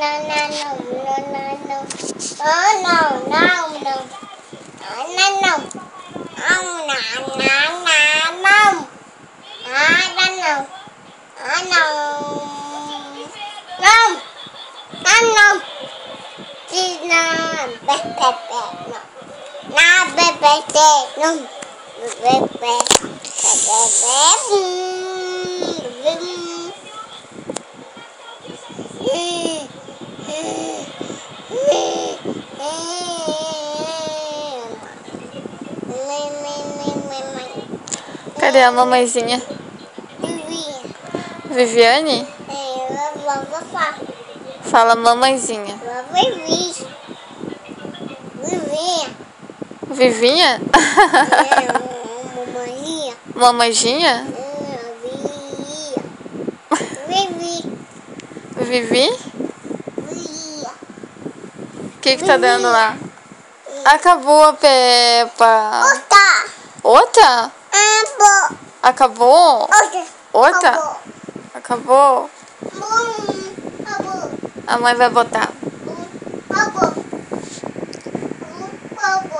no, no, no, no, no. Oh, no, no, no. Oh, no, no. Oh, no, no, no, no. Oh, no, no. Oh, no. No. No, no. Chị no, bé, bé, bé, no. No, bé, bé, bé, no. Bé, bé, bé, bé, bé, bé. Cadê a mamãezinha? Viviane? Fala mamãezinha. Vivi. Vivi. Vivinha? Mamãinha. Mamãezinha? Vivi. Vivi? Vivi. O que que tá dando lá? Acabou a Peppa. Outra. Outra? Acabou. Acabou? Outra. Outra? Acabou? Acabou. A mãe vai botar. Acabou.